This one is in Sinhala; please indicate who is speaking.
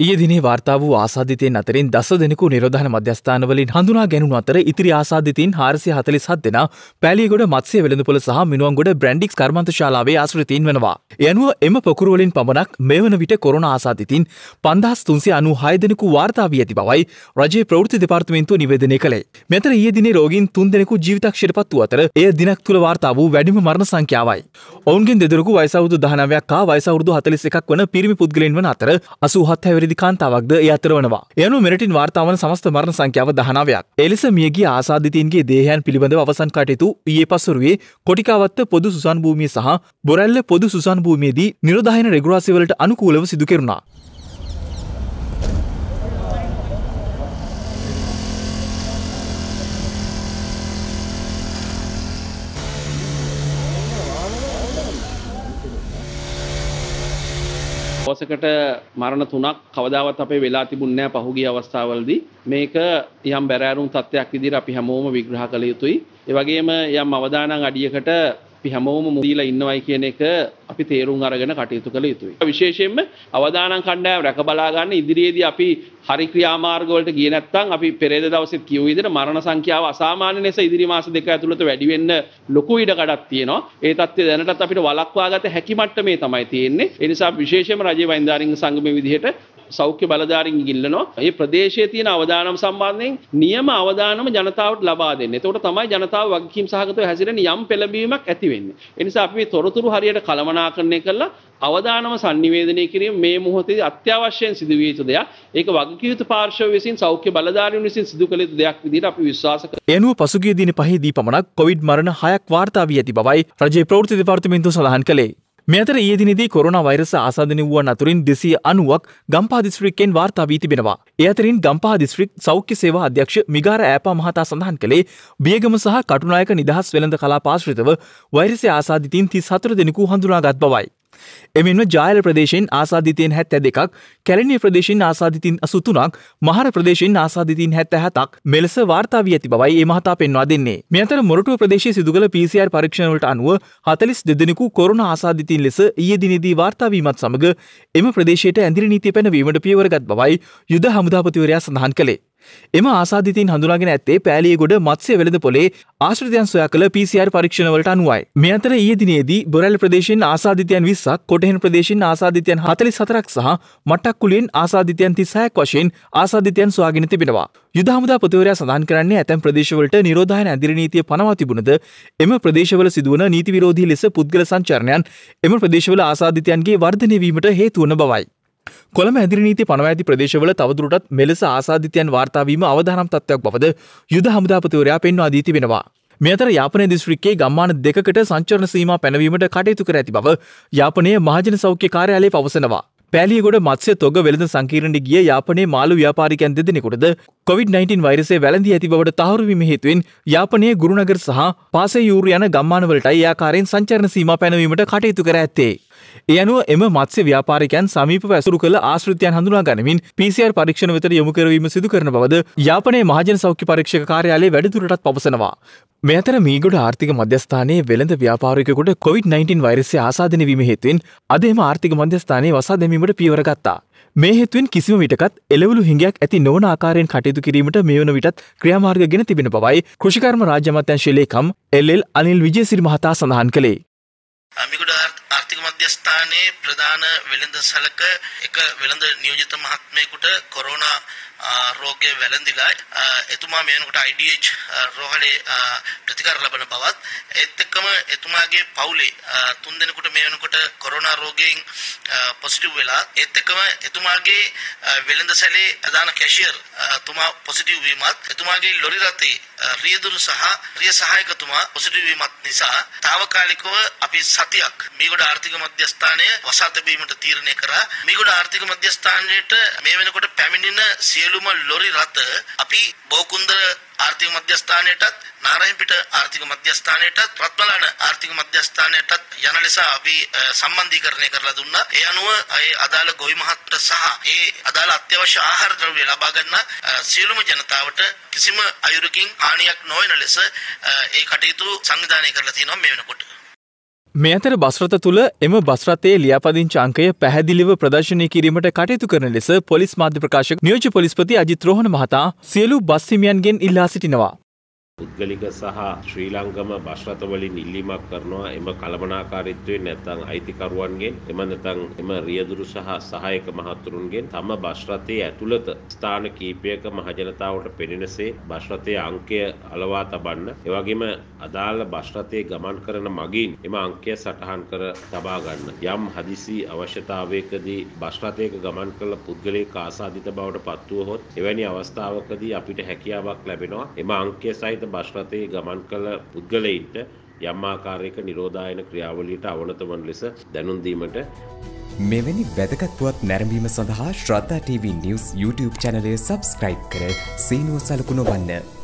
Speaker 1: ඊය දිනේ වාර්තා වූ ආසාධිතයෙන් අතරින් දස දෙනෙකු නිරෝධන මධ්‍යස්ථානවලින් හඳුනා ගැනුණු අතර ඉතිරි ආසාධිතීන් හාරසිය හතලි සත් දෙෙන පැලියගොඩ මත්සය වෙළඳපොල සහ මිනුවන්ගොඩ බ්‍රන්ඩික්ස් කර්මන්ත ශාලාවේ ආශ්‍රතීන් වනවා. යනුව එම පොකුරුවලින් පමණක් මෙවන විට කොරුණ ආසාධිතින් පන්දහස් තුන්සේ අනු හයදෙනෙකු වාර්තාාවී ඇති බවයි රජයේ ප්‍රෘති දෙපාර්තමේන්තුව නිවේදනය කළේ. මෙතර ඒ දිනේ රෝගින් තුන් දෙනෙකු ජීවිතක්ෂයට පත්ව අතර එය දිනක් තුළ වාර්තා වූ වැඩිම මරණ සංඛ්‍යාවයි. ඔවුන්ගෙන් දෙදරකු වයිසවුදු දහනවයක් හා වයිසවුරුදු හතලිස් එකක් වන පිරිමි පුද්ගලෙන් වන අතර අසූහත් හැවරිදි කාන්තාවක්ද ඒ අතර වනවා. යනු මෙරටින් වාර්තාවන සමස්ත මරණ සංඛ්‍යාව දහනාවයක්. එලෙස මියගේ ආසාධිතීන්ගේ දේහයන් පිළිබඳව අවසන් කටයුතු ඊයේ පසුරුවේ කොටිකාවත්ත පොදු සුසන් භූමිය සහ බොරැල්ල පොදු සුසන් භූමියේදී නිරෝධායන රෙගුරාසිවලට අනුකූලව සිදු
Speaker 2: දවසකට මරණ තුනක් කවදාවත් අපේ වෙලා තිබුණේ නැහැ පහුගිය අවස්ථාවවලදී මේක යම් බැරෑරුම් තත්ත්වයක් විදිහට අපි හැමෝම විග්‍රහ කළ යුතුයි. ඒ වගේම යම් අවදානම් අඩියකට අපි හැමෝම මුදීලා ඉන්නවයි කියන එක අපි තේරුම් අරගෙන කටයුතු කළ යුතුයි. විශේෂයෙන්ම අවදානම් කණ්ඩායම රැක බලා ගන්න ඉදිරියේදී අපි හරි ක්‍රියාමාර්ග වලට ගියේ නැත්නම් අපි පෙරේද දවසෙත් කියු විදිහට මරණ සංඛ්‍යාව අසාමාන්‍ය ලෙස ඉදිරි මාස දෙක ඇතුළත වැඩි වෙන්න ලොකු ඉඩකඩක් තියෙනවා. ඒ தත්ත්වය දැනටත් අපිට වළක්වා ගත හැකි මට්ටමේ තමයි තියෙන්නේ. ඒ නිසා විශේෂයෙන්ම රජයේ වෛන්දාරික සංගමයේ විදිහට සෞඛ්‍ය බලධාරීන් ඉල්ලනවා. මේ ප්‍රදේශයේ තියෙන අවදානම් සම්බන්ධයෙන් නියම අවදානම ජනතාවට ලබා දෙන්න. එතකොට තමයි ජනතාව වගකීම් සහගතව හැසිරෙන යම් පෙළඹීමක් ඇති වෙන්නේ. ඒ නිසා අපි මේ තොරතුරු හරියට කළමනාකරණය කළා අවදානම sannivedanaya කිරීම මේ මොහොතේදී අත්‍යවශ්‍යයෙන් සිදුවිය යුතු දෙයක්. ඒක වගකීම් යුතු පාර්ශව විසින් සෞඛ්‍ය බලධාරීන් විසින් සිදු කළ යුතු දෙයක් විදිහට අපි විශ්වාස කරනවා.
Speaker 1: එනුව පසුගිය දින පහේදී පමණක් කොවිඩ් මරණ හයක් වාර්තා වී ඇති බවයි රජයේ ප්‍රවෘත්ති දෙපාර්තමේන්තුව සඳහන් කළේ. මෙතර ඒදිනිදී කොරුණ වෛරස ආසාධන වුවන් අතුරින් දෙසිය අනුවක් ගම්පා දිස්ත්‍රික්කෙන් වාර්තා වී තිබෙනවා. එයතරින් ගම්පා දිස්ත්‍රික් සෞඛ්‍ය සේවා අධ්‍යක්ෂ මිගාර ඇපා මහතා සඳහන් කළේ බියගම සහ කටුනායක නිදහස් වෙළඳ කලා පාශ්‍රිතව වෛරසය ආසාධිතින් තිස් හතර දෙනෙකු හඳුනාගත් බවයි. එමෙන්ම ජායල ප්‍රදේශයෙන් ආසාධිතයෙන් හැත්ත දෙකක් කැලනිය ප්‍රදේශයෙන් ආසාධිතින් අසුතුනක් මහර ප්‍රදේශයෙන් ආසාධිතින් හැත්ත හැතක් මෙලෙස වාර්තාාවී ඇති බවයි ඒ මහතා පෙන්වා දෙන්නේ. මෙතර මොරටුව ප්‍රදේශ සිදුගල පිසිR පරීක්ෂණවලට අනුව හතලිස් දෙදෙනෙකු කොරුණ ආසාධිතින් ලෙස ඊය දිනදී වාර්තාාවීමත් සමඟ එම ප්‍රදේශයට ඇදිරි නීති පැනවීමට පියවරගත් බවයි යුද හමුදාපතිවරයා සඳහන් කළේ. එම ආසාධිතින් හඳුනාගෙන ඇත්තේ පෑලියගොඩ මත්ස්‍ය වෙළඳ පොලේ ආශ්‍රිතයන් සොයා කළ PCR පරීක්ෂණවලට අනුවයි. මේ අතර ඊයේ දිනේදී බොරැල් ප්‍රදේශයෙන් ආසාධිතයන් 20ක්, කොටහෙන ප්‍රදේශයෙන් ආසාධිතයන් 44ක් සහ මට්ටක්කුලියෙන් ආසාධිතයන් 36ක් වශයෙන් ආසාධිතයන් සොයාගෙන තිබෙනවා. යුද හමුදා පොතවරයා සඳහන් කරන්නේ ඇතැම් ප්‍රදේශවලට නිරෝධායන ඇදිරි නීතිය පනවා තිබුණද එම ප්‍රදේශවල සිදුවන නීති විරෝධී ලෙස පුද්ගල සංචරණයන් එම ප්‍රදේශවල ආසාධිතයන්ගේ වර්ධනය වීමට හේතු වන බවයි. කොළඹ ඇදිරිනීති පනව ඇති ප්‍රදේශවල තවදුරටත් මෙලෙස ආසාධිතයන් වාර්තාවීම අවධානම් තත්ත්වයක් බවද යුද හමුදාපතිවරයා පෙන්වා දී තිබෙනවා. මෙතර යාපන දිස්ත්‍රික්කේ ගම්මාන දෙකට සංචරණ සීම පැනවීමට කටයුතු කර ඇති බව යාපනය මහජන සෞඛ්‍ය කාර්යාලය පවසනවා. පැලියගොඩ මත්ස්‍ය තොග වෙළඳ සංකීරණට ගිය යාපනයේ මාළු ව්‍යාපාරිකයන් දෙදෙනෙකුටද COVID-19 වෛරසය වැළඳී ඇති බවට තහවුරුවීම හේතුවෙන් යාපනයේ ගුරුනගර සහ පාසේ යූරු යන ගම්මානවලටයි ආකාරයෙන් සංචරණ සීමා පැනවීමට කටයුතු කර ඇත්තේ. ඒ අනුව එම මත්ස්‍ය ව්‍යාපාරිකයන් සමීප ඇසුරු කළ ආශ්‍රිතයන් හඳුනා ගනිමින් PCR පරීක්ෂණ වෙතට යොමු කරවීම සිදු කරන බවද යාපනයේ මහජන සෞඛ්‍ය පරීක්ෂක කාර්යාලයේ වැඩිදුරටත් පවසනවා. මේ අතර මීගොඩ ආර්ථික මධ්‍යස්ථානයේ වෙළඳ ව්‍යාපාරිකයෙකුට COVID-19 වෛරසය ආසාදනය වීම හේතුවෙන් අද එම ආර්ථික මධ්‍යස්ථානයේ වසා දැමීමට පියවර ගත්තා. මේ හේතුවෙන් කිසිම විටකත් එළවලු හිඟයක් ඇති නොවන ආකාරයෙන් කටයුතු කිරීමට මේ වන විටත් ක්‍රියාමාර්ග ගෙන තිබෙන බවයි කෘෂිකර්ම රාජ්‍ය අමාත්‍යාංශයේ ලේකම් එල්.එල්. අනිල් විජේසිරි මහතා සඳහන් කළේ.
Speaker 3: මිගොඩ ආර්ථික මධ්‍යස්ථානයේ ප්‍රධාන වෙළඳ සැලක එක වෙළඳ නියෝජිත මහත්මයෙකුට කොරෝනා රෝගය වැළඳිලා එතුමා මේ වෙනකොට IDH රෝහලේ ප්‍රතිකාර ලබන බවත් ඒත් එක්කම එතුමාගේ පවුලේ තුන් දෙනෙකුට මේ වෙනකොට කොරෝනා රෝගයෙන් පොසිටිව් වෙලා ඒත් එක්කම එතුමාගේ වෙළඳ සැලේ ප්‍රධාන කැෂියර් තුමා පොසිටිව් වීමත් එතුමාගේ ලොරි රථේ රියදුරු සහ රිය සහායකතුමා පොසිටිව් වීමත් නිසා తాවකාලිකව අපි සතියක් මේගොඩ ආර්ථික මධ්‍යස්ථානය වසා තැබීමට තීරණය කරා. මේගොඩ ආර්ථික මධ්‍යස්ථානයට මේ වෙනකොට පැමිණෙන සියලුම ලොරි රථ අපි බෝකුන්දර ආර්ථික මධ්‍යස්ථානයටත් නාරයන්පිට ආර්ථික මධ්‍යස්ථානයටත් රත්මලාන ආර්ථික මධ්‍යස්ථානයටත් යන ලෙස අපි සම්බන්ධීකරණය කරලා දුන්නා. ඒ අනුව ඒ අදාළ ගොවි මහත්ට සහ ඒ අදාළ අත්‍යවශ්‍ය ආහාර ද්‍රව්‍ය ලබා ගන්න සියලුම ජනතාවට කිසිම අයුරකින් හානියක් නොවන ලෙස ඒ කටයුතු සංවිධානය කරලා තියෙනවා මේ වෙනකොට.
Speaker 1: මේ අතර බස්රත තුළ එම බස්රතයේ ලියාපදිංචි අංකය පැහැදිලිව ප්‍රදර්ශනය කිරීමට කටයුතු කරන ලෙස පොලිස් මාධ්‍ය ප්‍රකාශක නියෝජ පොලිස්පති අජිත් රෝහණ මහතා සියලු බස්හිමියන්ගෙන් ඉල්ලා සිටිනවා.
Speaker 4: පුද්ගලික සහ ශ්‍රී ලංකම බශ්රතවලින් ඉල්ලීමක් කරනවා. එම කළමනාකාරිත්වයෙන් නැත්තං අයිතිකරුවන්ගෙන් එම නැතං එම රියදුරු සහ සහයක මහත්තුරුන්ගෙන් තම බශ්රතයේ ඇතුළත ස්ථාන කීපයක මහජනතාවට පෙනෙනසේ බශ්රතය අංකය අලවා තබන්න. එවගේම අදාළ බශ්රතය ගමන් කරන මගින් එම අංකය සටහන් කර තබාගන්න යම් හදිසි අවශ්‍යතාවයකදී බශ්රතයක ගමන් කළ පුද්ගලය කාසාධිත බවට පත්වුවහොත් එවැනි අවස්ථාවකදී අපිට හැකියාවක් ලැබෙනවා. එම අංකය සහිත බශ්රතයේ ගමන් කළ පුද්ගලයින්ට යම් ආකාරයක නිරෝධායන ක්‍රියාවලියට අවනත වන ලෙස දැනුම් දීමට
Speaker 5: මෙවැනි වැදගත්වුවත් නැරඹීම සඳහා ශ්‍රද්ධා TV නිවස් YouTube චැනලය සබස්ක්‍රයිබ් කර සීනුව සලකුණ වන්න.